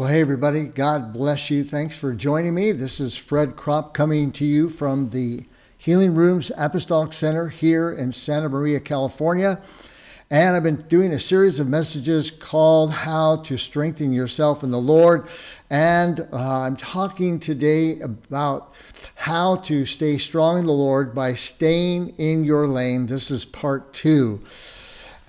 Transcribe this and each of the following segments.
Well, hey, everybody. God bless you. Thanks for joining me. This is Fred Kropp coming to you from the Healing Rooms Apostolic Center here in Santa Maria, California. And I've been doing a series of messages called How to Strengthen Yourself in the Lord. And uh, I'm talking today about how to stay strong in the Lord by staying in your lane. This is part two.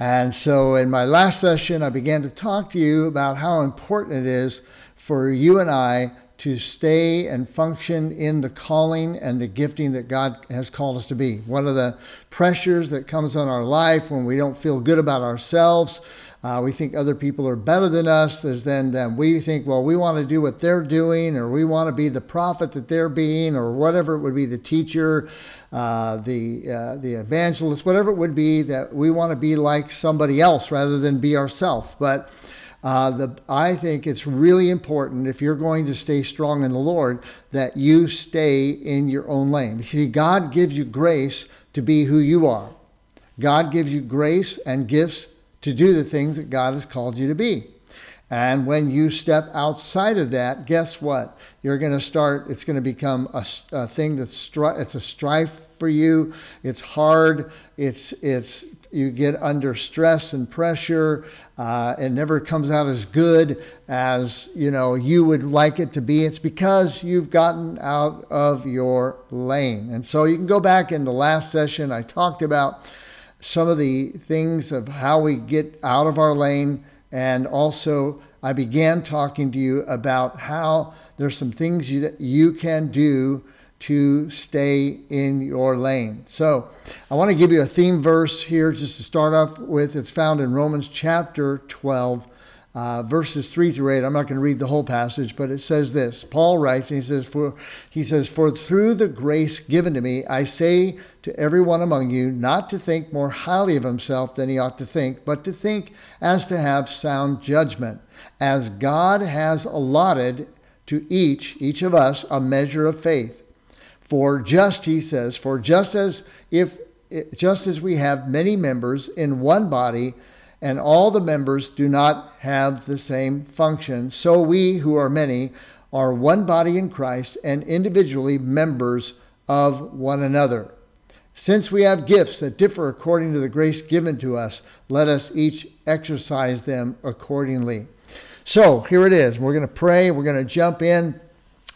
And so, in my last session, I began to talk to you about how important it is for you and I to stay and function in the calling and the gifting that God has called us to be. One of the pressures that comes on our life when we don't feel good about ourselves, uh, we think other people are better than us, is then, then we think, well, we want to do what they're doing, or we want to be the prophet that they're being, or whatever it would be, the teacher, uh, the uh, the evangelist, whatever it would be, that we want to be like somebody else rather than be ourselves. But uh, the, I think it's really important if you're going to stay strong in the Lord that you stay in your own lane. See, God gives you grace to be who you are. God gives you grace and gifts to do the things that God has called you to be. And when you step outside of that, guess what? You're going to start, it's going to become a, a thing that's, it's a strife for you. It's hard. It's, it's, you get under stress and pressure. Uh, it never comes out as good as you know you would like it to be. It's because you've gotten out of your lane. And so you can go back in the last session. I talked about some of the things of how we get out of our lane. And also, I began talking to you about how there's some things you, that you can do to stay in your lane. So, I want to give you a theme verse here just to start off with. It's found in Romans chapter 12, uh, verses 3 through 8. I'm not going to read the whole passage, but it says this. Paul writes, and he says, For he says, For through the grace given to me, I say to everyone among you not to think more highly of himself than he ought to think, but to think as to have sound judgment, as God has allotted to each, each of us, a measure of faith. For just, he says, for just as if just as we have many members in one body, and all the members do not have the same function. So we, who are many, are one body in Christ and individually members of one another. Since we have gifts that differ according to the grace given to us, let us each exercise them accordingly. So here it is. We're going to pray. We're going to jump in.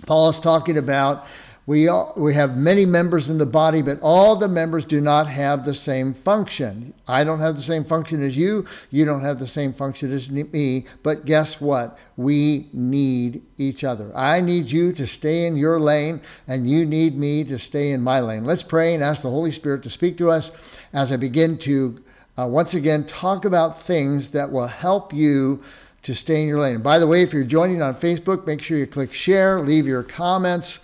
Paul is talking about we, all, we have many members in the body, but all the members do not have the same function. I don't have the same function as you. You don't have the same function as me. But guess what? We need each other. I need you to stay in your lane, and you need me to stay in my lane. Let's pray and ask the Holy Spirit to speak to us as I begin to uh, once again talk about things that will help you to stay in your lane. And by the way, if you're joining on Facebook, make sure you click share, leave your comments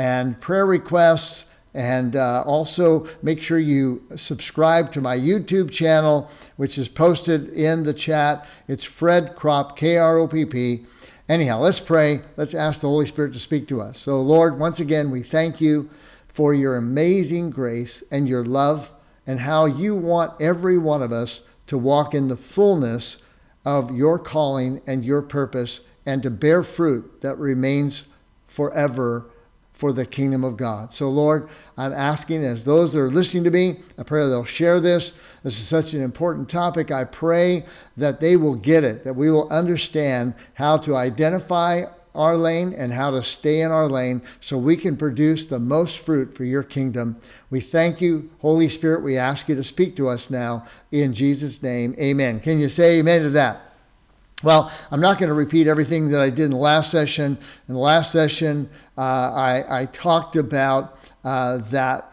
and prayer requests. And uh, also make sure you subscribe to my YouTube channel, which is posted in the chat. It's Fred Kropp, K R O P P. Anyhow, let's pray. Let's ask the Holy Spirit to speak to us. So, Lord, once again, we thank you for your amazing grace and your love and how you want every one of us to walk in the fullness of your calling and your purpose and to bear fruit that remains forever for the kingdom of God. So, Lord, I'm asking as those that are listening to me, I pray they'll share this. This is such an important topic. I pray that they will get it, that we will understand how to identify our lane and how to stay in our lane so we can produce the most fruit for your kingdom. We thank you, Holy Spirit. We ask you to speak to us now in Jesus' name. Amen. Can you say amen to that? Well, I'm not going to repeat everything that I did in the last session. In the last session, I, I, talked about uh, that,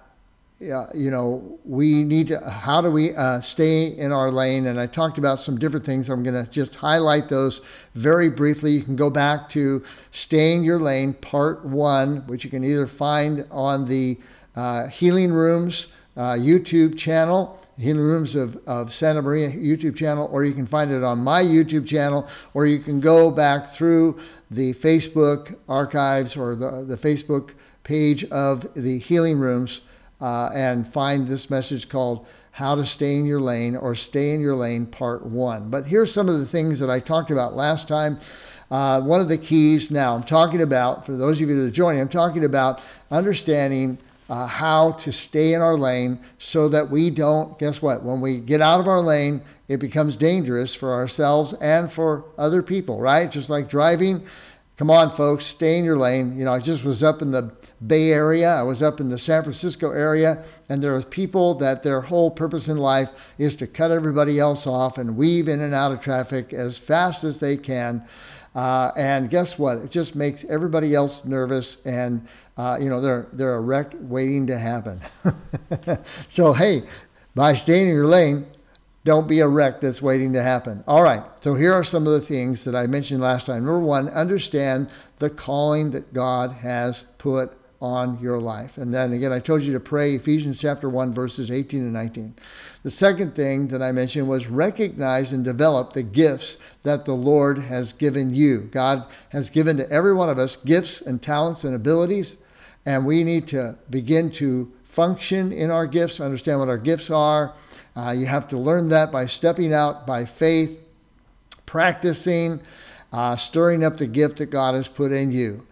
uh, you know, we need to, how do we uh, stay in our lane? And I talked about some different things. I'm going to just highlight those very briefly. You can go back to Staying Your Lane, Part 1, which you can either find on the uh, Healing Rooms uh, YouTube channel Healing Rooms of, of Santa Maria YouTube channel, or you can find it on my YouTube channel, or you can go back through the Facebook archives or the, the Facebook page of the Healing Rooms uh, and find this message called How to Stay in Your Lane or Stay in Your Lane Part 1. But here's some of the things that I talked about last time. uh, one of the keys now, I'm talking about, for those of you that are joining, I'm talking about understanding uh, how to stay in our lane so that we don't, guess what? When we get out of our lane, it becomes dangerous for ourselves and for other people, right? Just like driving. Come on, folks, stay in your lane. You know, I just was up in the Bay Area, I was up in the San Francisco area, and there are people that their whole purpose in life is to cut everybody else off and weave in and out of traffic as fast as they can. Uh, and guess what? It just makes everybody else nervous and uh, you know, they're, they're a wreck waiting to happen. so, hey, by staying in your lane, don't be a wreck that's waiting to happen. All right, so here are some of the things that I mentioned last time. Number one, understand the calling that God has put on your life. And then again, I told you to pray Ephesians chapter 1, verses 18 and 19. The second thing that I mentioned was recognize and develop the gifts that the Lord has given you. God has given to every one of us gifts and talents and abilities and we need to begin to function in our gifts, understand what our gifts are. Uh, you have to learn that by stepping out by faith, practicing, uh, stirring up the gift that God has put in you.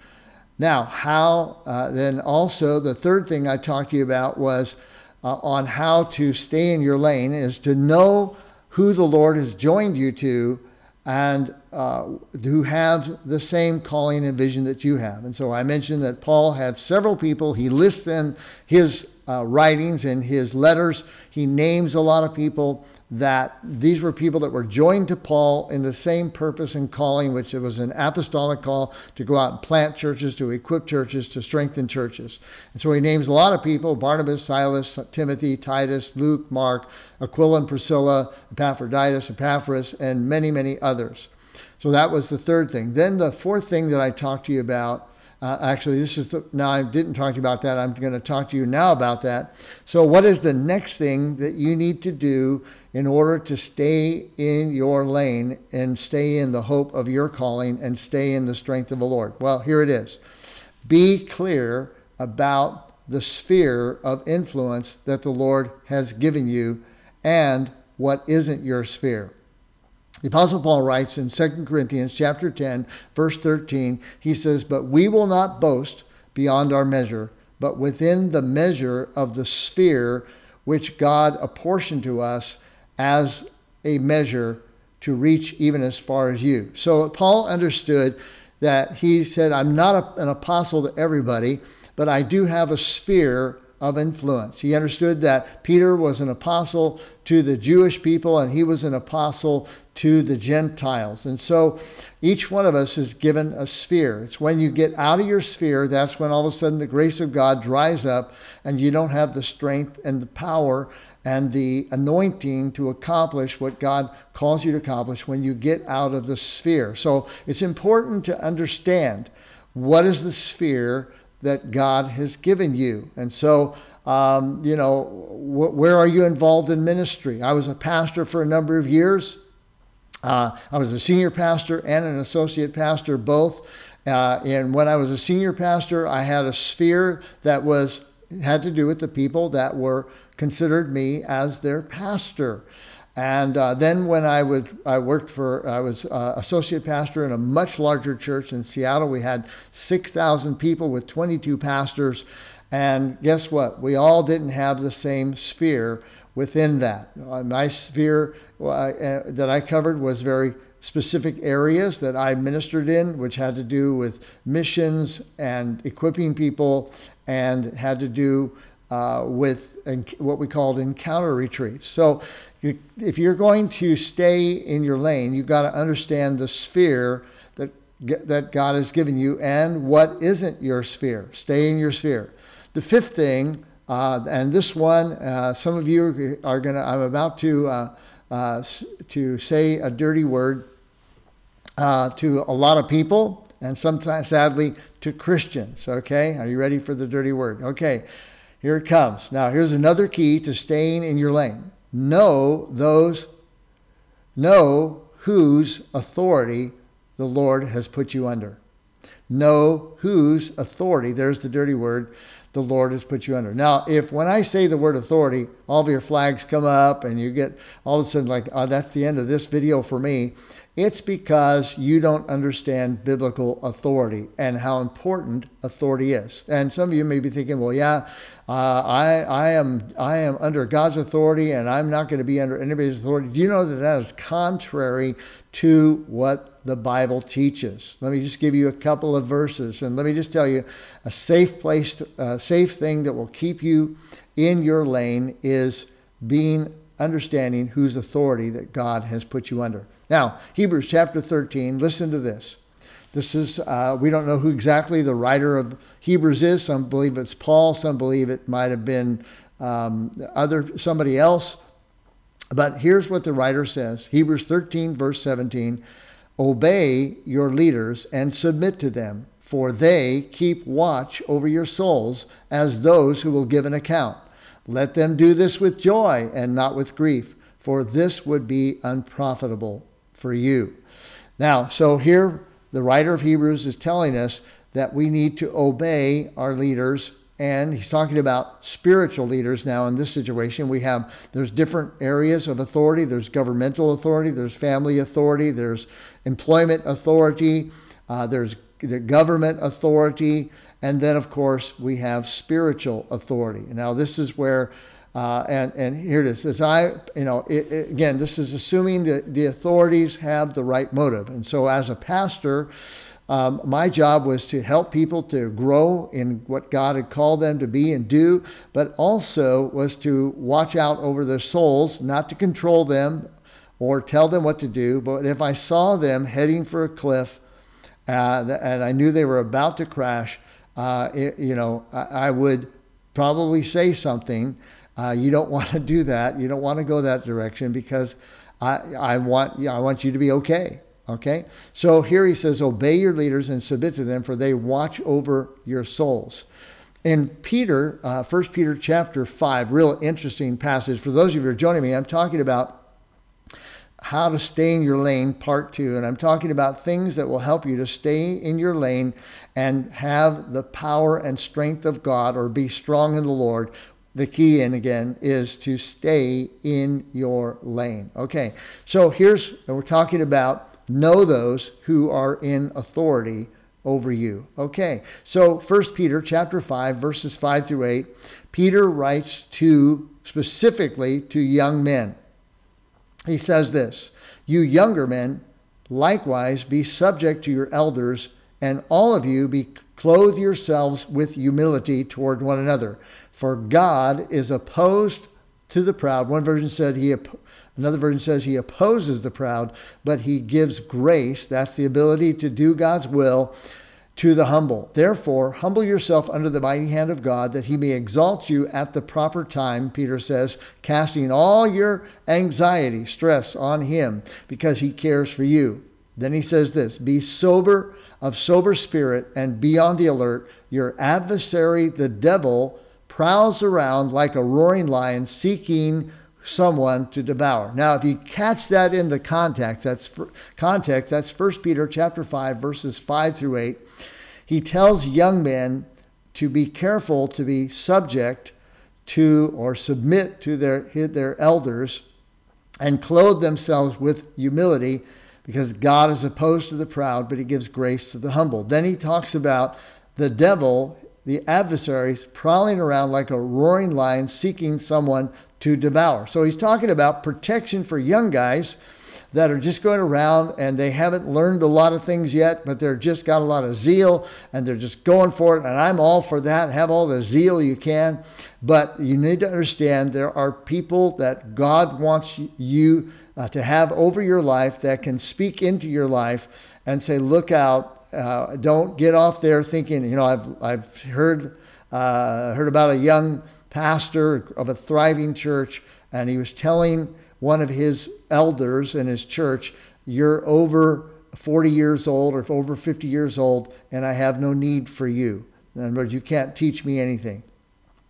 Now, how, uh, then also, the third thing I talked to you about was uh, on how to stay in your lane is to know who the Lord has joined you to and uh, who have the same calling and vision that you have. And so I mentioned that Paul had several people. He lists in his uh, writings and his letters, he names a lot of people that these were people that were joined to Paul in the same purpose and calling, which it was an apostolic call to go out and plant churches, to equip churches, to strengthen churches. And so he names a lot of people Barnabas, Silas, Timothy, Titus, Luke, Mark, Aquila and Priscilla, Epaphroditus, Epaphras, and many, many others. So that was the third thing. Then the fourth thing that I talked to you about uh, actually, this is the, now I didn't talk to you about that. I'm going to talk to you now about that. So, what is the next thing that you need to do in order to stay in your lane and stay in the hope of your calling and stay in the strength of the Lord? Well, here it is. Be clear about the sphere of influence that the Lord has given you and what isn't your sphere. The Apostle Paul writes in 2 Corinthians chapter 10, verse 13, he says, But we will not boast beyond our measure, but within the measure of the sphere which God apportioned to us as a measure to reach even as far as you. So Paul understood that he said, I'm not a, an apostle to everybody, but I do have a sphere of influence. He understood that Peter was an apostle to the Jewish people and he was an apostle to the Gentiles. And so each one of us is given a sphere. It's when you get out of your sphere, that's when all of a sudden the grace of God dries up and you don't have the strength and the power and the anointing to accomplish what God calls you to accomplish when you get out of the sphere. So it's important to understand what is the sphere that God has given you. And so, um, you know, wh- where are you involved in ministry? I was a pastor for a number of years. Uh, I was a senior pastor and an associate pastor, both. Uh, and when I was a senior pastor, I had a sphere that was had to do with the people that were considered me as their pastor. And uh, then when I would, I worked for, I was uh, associate pastor in a much larger church in Seattle. We had 6,000 people with 22 pastors. And guess what? We all didn't have the same sphere within that. Uh, my sphere uh, uh, that I covered was very specific areas that I ministered in, which had to do with missions and equipping people and had to do uh, with what we called encounter retreats. So, if you're going to stay in your lane, you've got to understand the sphere that that God has given you and what isn't your sphere. Stay in your sphere. The fifth thing, uh, and this one, uh, some of you are going to. I'm about to uh, uh, to say a dirty word uh, to a lot of people, and sometimes, sadly, to Christians. Okay, are you ready for the dirty word? Okay. Here it comes. Now, here's another key to staying in your lane. Know those, know whose authority the Lord has put you under. Know whose authority, there's the dirty word, the Lord has put you under. Now, if when I say the word authority, all of your flags come up and you get all of a sudden like, oh, that's the end of this video for me. It's because you don't understand biblical authority and how important authority is. And some of you may be thinking, well, yeah, uh, I, I, am, I am under God's authority and I'm not going to be under anybody's authority. Do you know that that is contrary to what the Bible teaches? Let me just give you a couple of verses and let me just tell you a safe place, a safe thing that will keep you in your lane is being understanding whose authority that God has put you under. Now, Hebrews chapter 13, listen to this. This is, uh, we don't know who exactly the writer of Hebrews is. Some believe it's Paul, some believe it might have been um, other somebody else. But here's what the writer says Hebrews 13, verse 17 Obey your leaders and submit to them, for they keep watch over your souls as those who will give an account. Let them do this with joy and not with grief, for this would be unprofitable for you. Now, so here the writer of Hebrews is telling us that we need to obey our leaders and he's talking about spiritual leaders now in this situation. We have there's different areas of authority. There's governmental authority there's family authority there's employment authority uh, there's the government authority and then of course we have spiritual authority. Now this is where uh, and, and here it is. As I, you know, it, it, again, this is assuming that the authorities have the right motive. And so, as a pastor, um, my job was to help people to grow in what God had called them to be and do, but also was to watch out over their souls, not to control them or tell them what to do. But if I saw them heading for a cliff uh, and I knew they were about to crash, uh, it, you know, I, I would probably say something uh, you don't want to do that. You don't want to go that direction because I, I, want, I want you to be okay. Okay? So here he says, Obey your leaders and submit to them, for they watch over your souls. In Peter, uh, 1 Peter chapter 5, real interesting passage. For those of you who are joining me, I'm talking about how to stay in your lane, part two. And I'm talking about things that will help you to stay in your lane and have the power and strength of God or be strong in the Lord the key in again is to stay in your lane. Okay, so here's we're talking about know those who are in authority over you. Okay, so First Peter chapter 5, verses 5 through 8, Peter writes to specifically to young men. He says this You younger men, likewise be subject to your elders, and all of you be clothe yourselves with humility toward one another. For God is opposed to the proud. One version said he, another version says he opposes the proud, but he gives grace. That's the ability to do God's will to the humble. Therefore, humble yourself under the mighty hand of God, that he may exalt you at the proper time, Peter says, casting all your anxiety, stress on him, because he cares for you. Then he says this Be sober, of sober spirit, and be on the alert. Your adversary, the devil, prowls around like a roaring lion seeking someone to devour. Now, if you catch that in the context, that's context, that's 1 Peter chapter 5 verses 5 through 8. He tells young men to be careful to be subject to or submit to their their elders and clothe themselves with humility because God is opposed to the proud, but he gives grace to the humble. Then he talks about the devil the adversaries prowling around like a roaring lion seeking someone to devour. So he's talking about protection for young guys that are just going around and they haven't learned a lot of things yet, but they're just got a lot of zeal and they're just going for it. And I'm all for that. Have all the zeal you can. But you need to understand there are people that God wants you uh, to have over your life that can speak into your life and say, look out, uh, don't get off there thinking, you know, I've, I've heard, uh, heard about a young pastor of a thriving church, and he was telling one of his elders in his church, You're over 40 years old or over 50 years old, and I have no need for you. In other words, you can't teach me anything.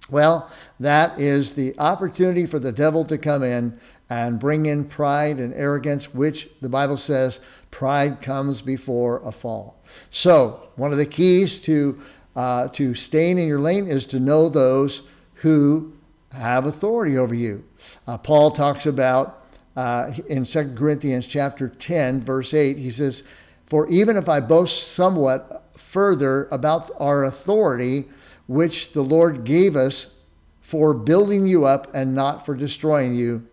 Well, that is the opportunity for the devil to come in and bring in pride and arrogance, which the Bible says pride comes before a fall. So, one of the keys to, uh, to staying in your lane is to know those who have authority over you. Uh, Paul talks about uh, in 2 Corinthians chapter 10, verse 8. He says, For even if I boast somewhat further about our authority, which the Lord gave us for building you up and not for destroying you,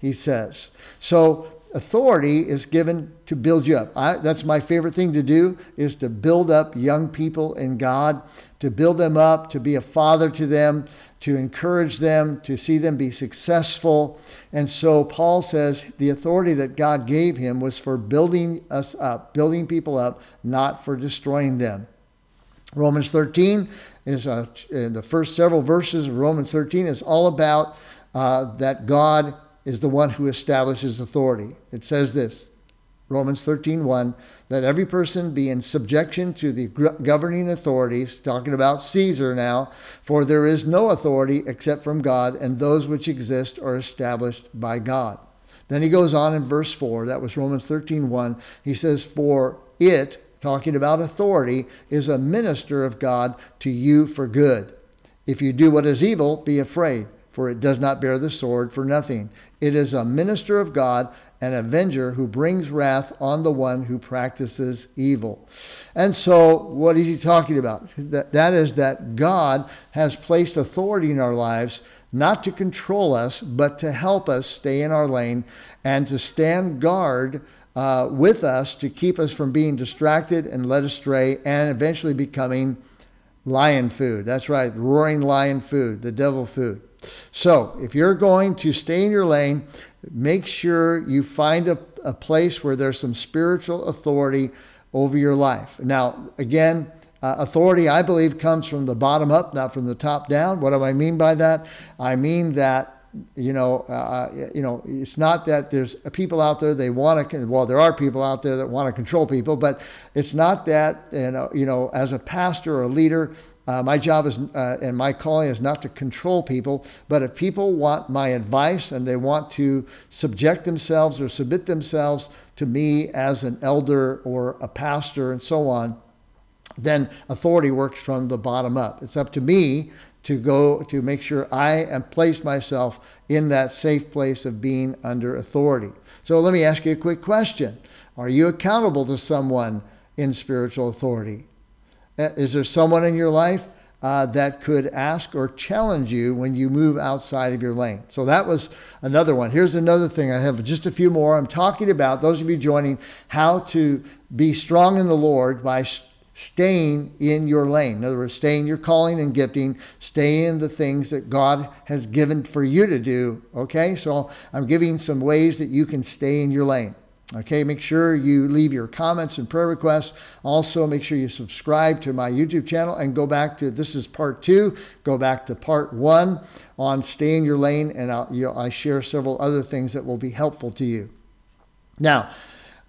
he says. So authority is given to build you up. I, that's my favorite thing to do is to build up young people in God, to build them up, to be a father to them, to encourage them, to see them be successful. And so Paul says the authority that God gave him was for building us up, building people up, not for destroying them. Romans 13 is the first several verses of Romans 13 is all about uh, that God is the one who establishes authority. It says this, Romans 13:1, that every person be in subjection to the governing authorities, talking about Caesar now, for there is no authority except from God, and those which exist are established by God. Then he goes on in verse 4, that was Romans 13:1. He says, "For it, talking about authority, is a minister of God to you for good. If you do what is evil, be afraid, for it does not bear the sword for nothing. It is a minister of God, an avenger who brings wrath on the one who practices evil. And so, what is he talking about? That, that is that God has placed authority in our lives not to control us, but to help us stay in our lane and to stand guard uh, with us to keep us from being distracted and led astray and eventually becoming lion food. That's right, roaring lion food, the devil food. So, if you're going to stay in your lane, make sure you find a, a place where there's some spiritual authority over your life. Now, again, uh, authority, I believe, comes from the bottom up, not from the top down. What do I mean by that? I mean that you know, uh, uh you know, it's not that there's people out there they want to. Well, there are people out there that want to control people, but it's not that. You know, you know, as a pastor or a leader, uh, my job is, uh, and my calling is not to control people, but if people want my advice and they want to subject themselves or submit themselves to me as an elder or a pastor and so on, then authority works from the bottom up. It's up to me to go to make sure I am place myself in that safe place of being under authority. So let me ask you a quick question. Are you accountable to someone in spiritual authority? Uh, is there someone in your life uh, that could ask or challenge you when you move outside of your lane? So that was another one. Here's another thing. I have just a few more. I'm talking about, those of you joining, how to be strong in the Lord by staying in your lane. In other words, stay in your calling and gifting, stay in the things that God has given for you to do. Okay, so I'm giving some ways that you can stay in your lane. Okay, make sure you leave your comments and prayer requests. Also, make sure you subscribe to my YouTube channel and go back to this is part two. Go back to part one on stay in your lane, and I'll, you know, I share several other things that will be helpful to you. Now,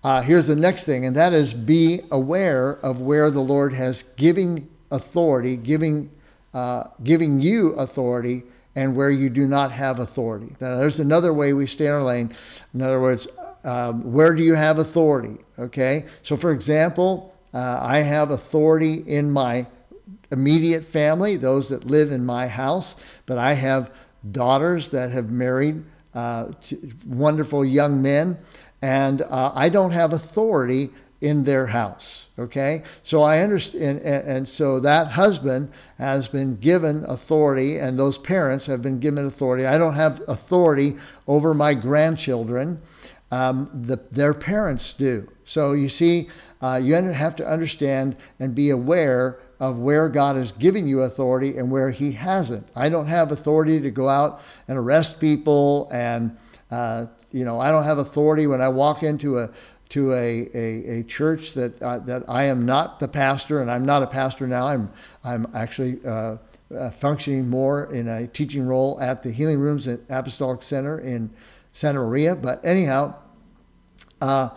uh, here's the next thing, and that is be aware of where the Lord has giving authority, giving uh, giving you authority, and where you do not have authority. Now, there's another way we stay in our lane. In other words, um, where do you have authority? Okay, so for example, uh, I have authority in my immediate family, those that live in my house, but I have daughters that have married uh, wonderful young men, and uh, I don't have authority in their house. Okay, so I understand, and, and, so that husband has been given authority, and those parents have been given authority. I don't have authority over my grandchildren um, the, their parents do. So you see, uh, you have to understand and be aware of where God is giving you authority and where He hasn't. I don't have authority to go out and arrest people, and uh, you know, I don't have authority when I walk into a to a, a, a church that uh, that I am not the pastor, and I'm not a pastor now. I'm I'm actually. Uh, uh, functioning more in a teaching role at the Healing Rooms at Apostolic Center in Santa Maria. But anyhow, uh,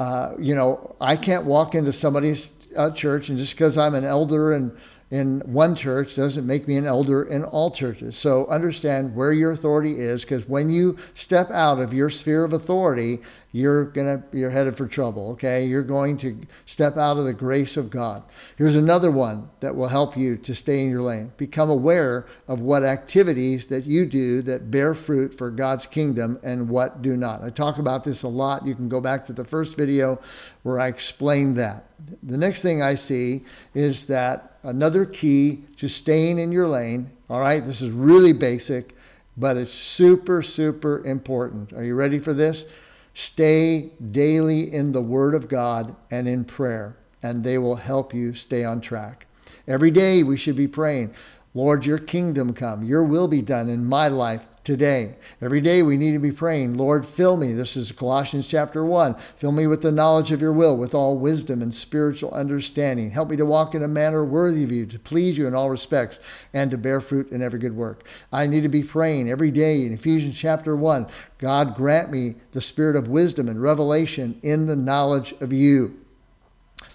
uh, you know, I can't walk into somebody's uh, church and just because I'm an elder and in one church doesn't make me an elder in all churches. So understand where your authority is because when you step out of your sphere of authority, you're gonna you're headed for trouble okay? You're going to step out of the grace of god. Here's another one that will help you to stay in your lane. Become aware of what activities that you do that bear fruit for god's kingdom and what do not. I talk about this a lot. You can go back to the first video where i explained that. The next thing i see is that another key to staying in your lane all right? This is really basic but it's super super important. Are you ready for this Stay daily in the Word of God and in prayer, and they will help you stay on track. Every day we should be praying, Lord, your kingdom come, your will be done in my life today. Every day we need to be praying, Lord, fill me. This is Colossians chapter 1. Fill me with the knowledge of your will, with all wisdom and spiritual understanding. Help me to walk in a manner worthy of you, to please you in all respects, and to bear fruit in every good work. I need to be praying every day in Ephesians chapter 1. God grant me the spirit of wisdom and revelation in the knowledge of you.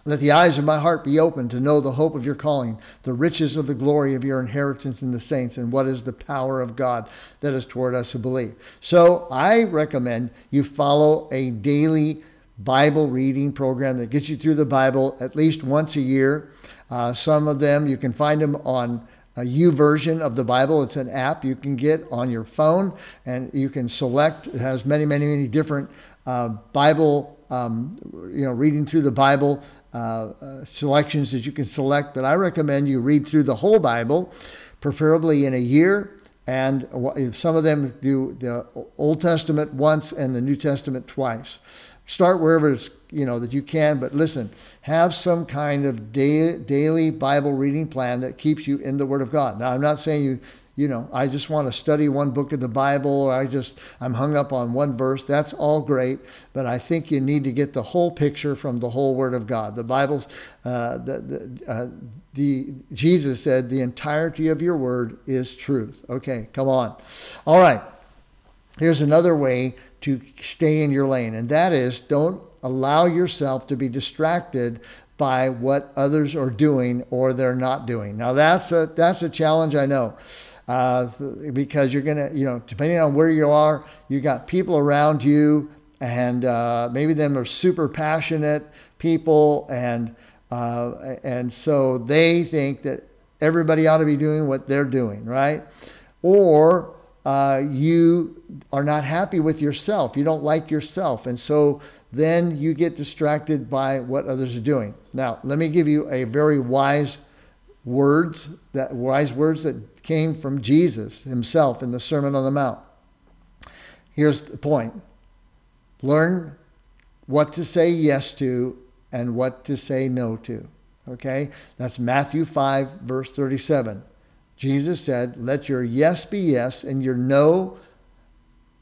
Let the eyes of my heart be open to know the hope of your calling, the riches of the glory of your inheritance in the saints, and what is the power of God that is toward us who believe. So I recommend you follow a daily Bible reading program that gets you through the Bible at least once a year. Uh, some of them you can find them on a YouVersion of the Bible. It's an app you can get on your phone, and you can select. It has many, many, many different uh, Bible um, you know, reading through the Bible uh, uh, selections that you can select, but I recommend you read through the whole Bible, preferably in a year. And some of them do the Old Testament once and the New Testament twice. Start wherever it's you know that you can, but listen, have some kind of day, daily Bible reading plan that keeps you in the Word of God. Now, I'm not saying you you know, I just want to study one book of the Bible or I just, I'm hung up on one verse. That's all great, but I think you need to get the whole picture from the whole Word of God. The Bible, uh, the, the, uh, the, Jesus said, the entirety of your Word is truth. Okay, come on. All right. Here's another way to stay in your lane, and that is don't allow yourself to be distracted by what others are doing or they're not doing. Now that's a that's a challenge I know uh, because you're going to, you know, depending on where you are, you got people around you, and uh, maybe them are super passionate people, and uh, and so they think that everybody ought to be doing what they're doing, right? Or uh, you are not happy with yourself. You don't like yourself. And so then you get distracted by what others are doing. Now, let me give you a very wise words, that wise words that came from Jesus himself in the Sermon on the Mount. Here's the point learn what to say yes to and what to say no to. Okay? That's Matthew 5, verse 37. Jesus said, Let your yes be yes and your no,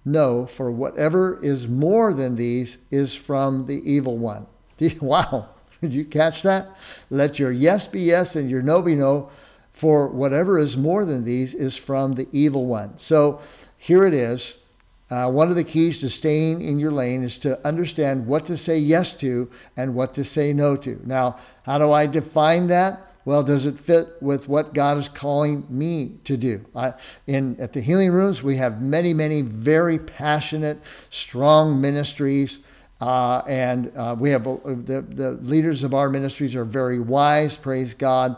no, for whatever is more than these is from the evil one. Wow. Did you catch that? Let your yes be yes and your no be no, for whatever is more than these is from the evil one. So here it is. Uh, one of the keys to staying in your lane is to understand what to say yes to and what to say no to. Now, how do I define that? Well, does it fit with what God is calling me to do? I, in at the healing rooms, we have many, many very passionate, strong ministries, uh, and uh, we have uh, the the leaders of our ministries are very wise. Praise God.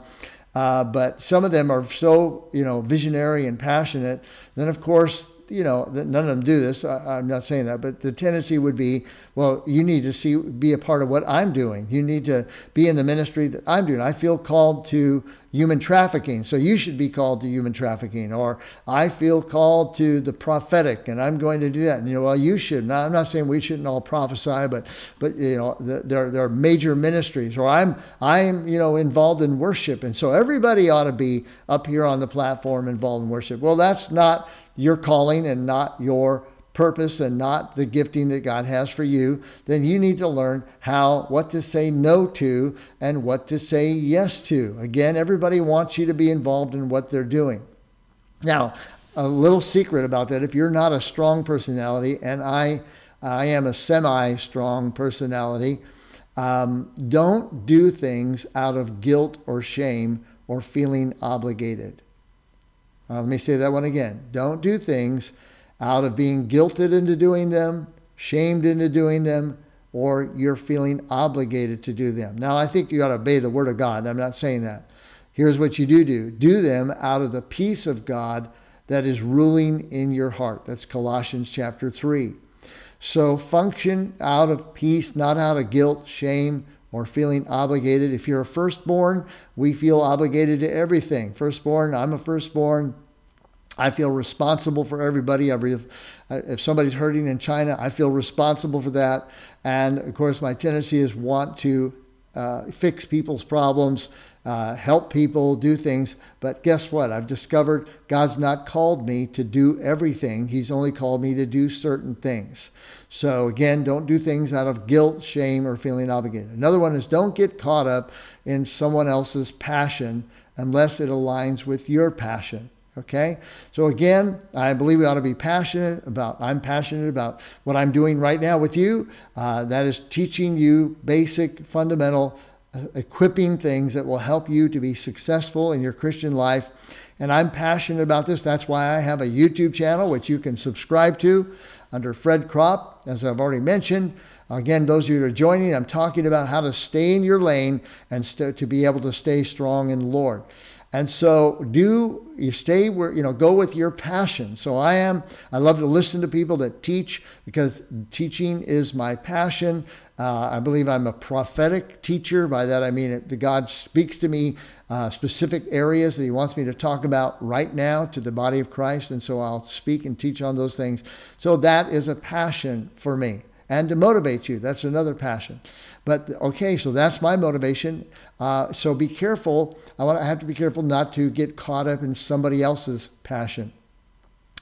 Uh, but some of them are so, you know, visionary and passionate. Then, of course, you know, none of them do this. I, am not saying that, but the tendency would be, well, you need to see, be a part of what I'm doing. You need to be in the ministry that I'm doing. I feel called to human trafficking. So you should be called to human trafficking. Or I feel called to the prophetic and I'm going to do that. And, you know, well, you should. Now, I'm not saying we shouldn't all prophesy, but, but you know, there, there are major ministries. Or I'm, I'm, you know, involved in worship. And so everybody ought to be up here on the platform involved in worship. Well, that's not your calling and not your purpose and not the gifting that God has for you, then you need to learn how, what to say no to and what to say yes to. Again, everybody wants you to be involved in what they're doing. Now, a little secret about that if you're not a strong personality, and I, I am a semi strong personality, um, don't do things out of guilt or shame or feeling obligated. Uh, let me say that one again. Don't do things out of being guilted into doing them, shamed into doing them, or you're feeling obligated to do them. Now, I think you ought to obey the Word of God. I'm not saying that. Here's what you do do do them out of the peace of God that is ruling in your heart. That's Colossians chapter 3. So function out of peace, not out of guilt, shame, or feeling obligated. If you're a firstborn, we feel obligated to everything. Firstborn, I'm a firstborn. I feel responsible for everybody. Every, if somebody's hurting in China, I feel responsible for that. And of course, my tendency is want to uh, fix people's problems, uh, help people, do things. But guess what? I've discovered God's not called me to do everything. He's only called me to do certain things. So again, don't do things out of guilt, shame, or feeling obligated. Another one is don't get caught up in someone else's passion unless it aligns with your passion. Okay? So again, I believe we ought to be passionate about, I'm passionate about what I'm doing right now with you. Uh, that is teaching you basic, fundamental, uh, equipping things that will help you to be successful in your Christian life. And I'm passionate about this. That's why I have a YouTube channel, which you can subscribe to under Fred Kropp, as I've already mentioned. Again, those of you that are joining, I'm talking about how to stay in your lane and to be able to stay strong in the Lord. And so do you stay where, you know, go with your passion. So I am, I love to listen to people that teach because teaching is my passion. Uh, I believe I'm a prophetic teacher. By that I mean it, God speaks to me uh, specific areas that He wants me to talk about right now to the body of Christ. And so I'll speak and teach on those things. So that is a passion for me and to motivate you. That's another passion. But okay, so that's my motivation. Uh, so be careful. I want to have to be careful not to get caught up in somebody else's passion.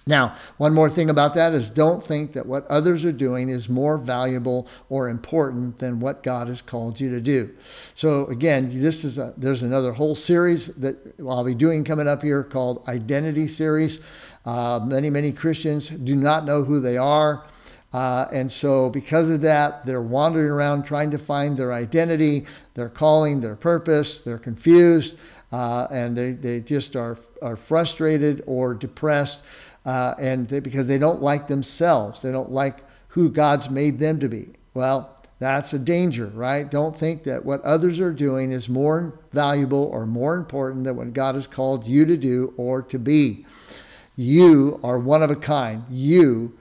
Now, one more thing about that is don't think that what others are doing is more valuable or important than what God has called you to do. So again, this is a, there's another whole series that I'll be doing coming up here called Identity Series. Uh, many many Christians do not know who they are. Uh, and so, because of that, they're wandering around trying to find their identity, their calling, their purpose. They're confused, uh, and they, they just are, are frustrated or depressed, uh, and they, because they don't like themselves. They don't like who God's made them to be. Well, that's a danger, right? Don't think that what others are doing is more valuable or more important than what God has called you to do or to be. You are one of a kind. You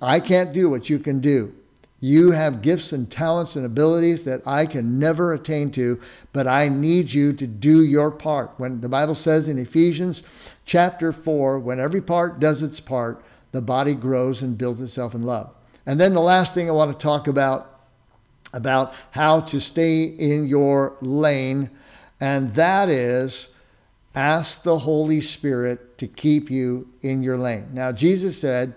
I can't do what you can do. You have gifts and talents and abilities that I can never attain to, but I need you to do your part. When the Bible says in Ephesians chapter 4, when every part does its part, the body grows and builds itself in love. And then the last thing I want to talk about about how to stay in your lane, and that is ask the Holy Spirit to keep you in your lane. Now, Jesus said,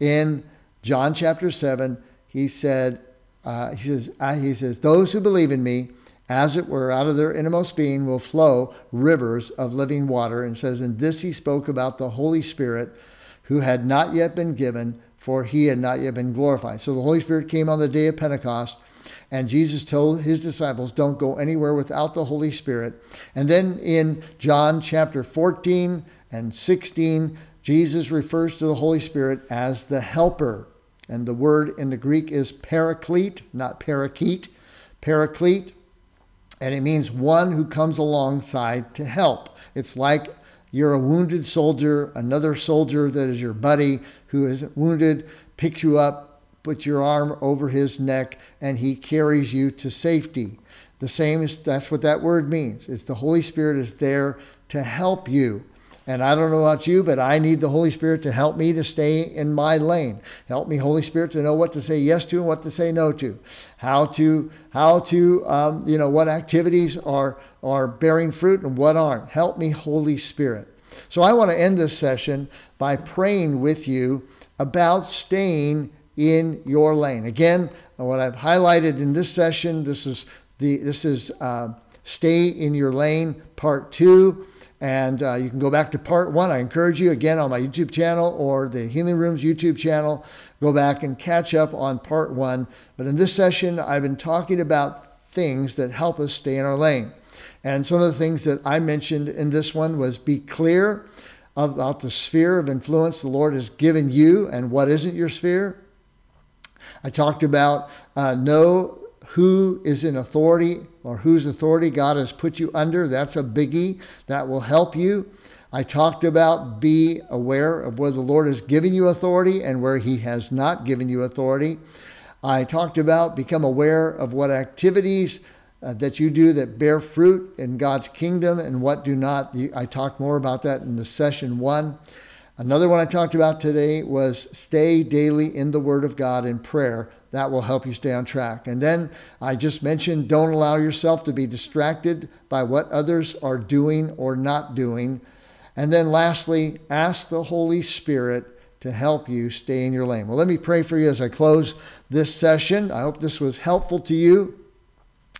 in John chapter 7, he said, uh, he, says, uh, he says, Those who believe in me, as it were, out of their innermost being will flow rivers of living water. And says, In this he spoke about the Holy Spirit, who had not yet been given, for he had not yet been glorified. So the Holy Spirit came on the day of Pentecost, and Jesus told his disciples, Don't go anywhere without the Holy Spirit. And then in John chapter 14 and 16, Jesus refers to the Holy Spirit as the helper. And the word in the Greek is paraclete, not parakeet, paraclete. And it means one who comes alongside to help. It's like you're a wounded soldier, another soldier that is your buddy who is wounded picks you up, puts your arm over his neck, and he carries you to safety. The same is that's what that word means. It's the Holy Spirit is there to help you. And I don't know about you, but I need the Holy Spirit to help me to stay in my lane. Help me, Holy Spirit, to know what to say yes to and what to say no to. How to, how to, um, you know, what activities are, are bearing fruit and what aren't. Help me, Holy Spirit. So I want to end this session by praying with you about staying in your lane. Again, what I've highlighted in this session, this is the, this is uh, stay in your lane, part two. And uh, you can go back to part one. I encourage you again on my YouTube channel or the Healing Rooms YouTube channel, go back and catch up on part one. But in this session, I've been talking about things that help us stay in our lane. And some of the things that I mentioned in this one was be clear about the sphere of influence the Lord has given you and what isn't your sphere. I talked about uh, know who is in authority or whose authority God has put you under. That's a biggie that will help you. I talked about be aware of where the Lord has given you authority and where He has not given you authority. I talked about become aware of what activities uh, that you do that bear fruit in God's kingdom and what do not. I talked more about that in the session one. Another one I talked about today was stay daily in the Word of God in prayer. That will help you stay on track. And then I just mentioned don't allow yourself to be distracted by what others are doing or not doing. And then lastly, ask the Holy Spirit to help you stay in your lane. Well, let me pray for you as I close this session. I hope this was helpful to you.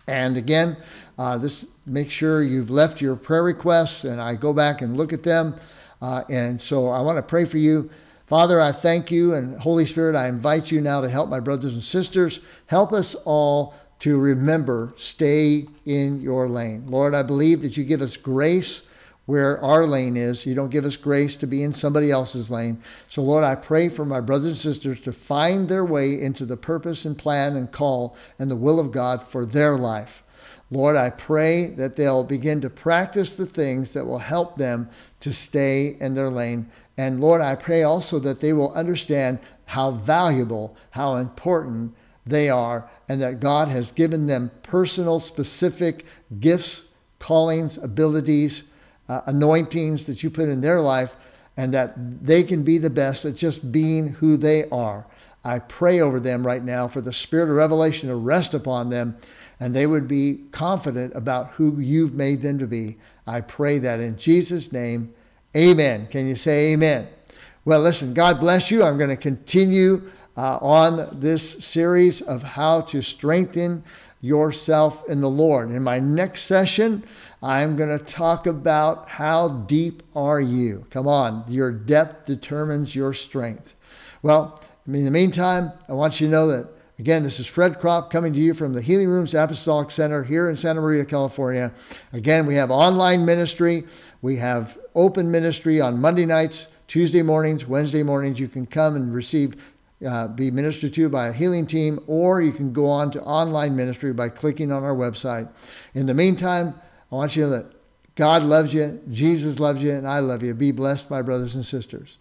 And again, uh, this make sure you've left your prayer requests, and I go back and look at them. Uh, and so I want to pray for you. Father, I thank you, and Holy Spirit, I invite you now to help my brothers and sisters. Help us all to remember, stay in your lane. Lord, I believe that you give us grace where our lane is. You don't give us grace to be in somebody else's lane. So, Lord, I pray for my brothers and sisters to find their way into the purpose and plan and call and the will of God for their life. Lord, I pray that they'll begin to practice the things that will help them to stay in their lane. And Lord, I pray also that they will understand how valuable, how important they are, and that God has given them personal, specific gifts, callings, abilities, uh, anointings that you put in their life and that they can be the best at just being who they are. I pray over them right now for the spirit of revelation to rest upon them and they would be confident about who you've made them to be. I pray that in Jesus' name. Amen. Can you say amen? Well, listen, God bless you. I'm going to continue uh, on this series of how to strengthen yourself in the Lord. In my next session, I'm going to talk about how deep are you? Come on, your depth determines your strength. Well, in the meantime, I want you to know that, again, this is Fred Kropp coming to you from the Healing Rooms Apostolic Center here in Santa Maria, California. Again, we have online ministry, we have open ministry on Monday nights, Tuesday mornings, Wednesday mornings. You can come and receive uh, be ministered to by a healing team, or you can go on to online ministry by clicking on our website. In the meantime, I want you to know that God loves you, Jesus loves you, and I love you. Be blessed, my brothers and sisters.